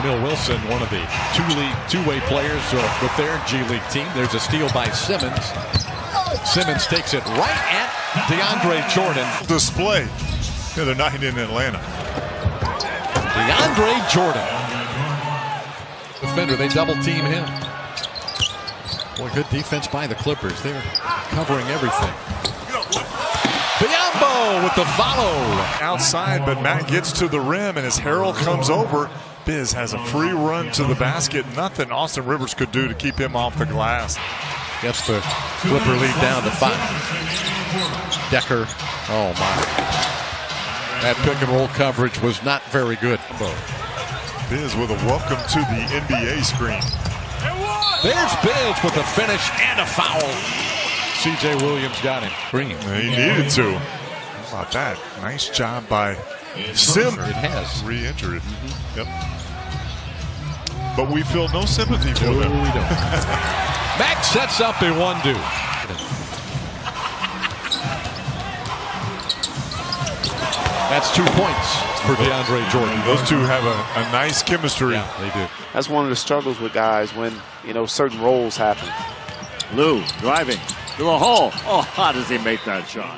Jamil Wilson, one of the two league two-way players uh, with their G League team. There's a steal by Simmons. Simmons takes it right at DeAndre Jordan. Display the other night in Atlanta. DeAndre Jordan. Defender, they double team him. Boy, good defense by the Clippers. They're covering everything. Biyombo with the follow. Outside, but Matt gets to the rim, and as Harrell comes over, Biz has a free run to the basket. Nothing Austin Rivers could do to keep him off the glass. Gets the Clipper lead down to five. Dekker. Oh, my. That pick and roll coverage was not very good. Biz with a welcome to the NBA screen. There's Biz with a finish and a foul. C.J. Williams got him. Green. He needed to. How about that? Nice job by Sim. It has. Re-entered it. Mm-hmm. Yep. But we feel no sympathy for No, them. we don't. Max sets up a one-do. That's two points for DeAndre Jordan. Those two have a, a nice chemistry. Yeah, they do. That's one of the struggles with guys when, you know, certain roles happen. Lou driving to the hole. Oh, how does he make that shot?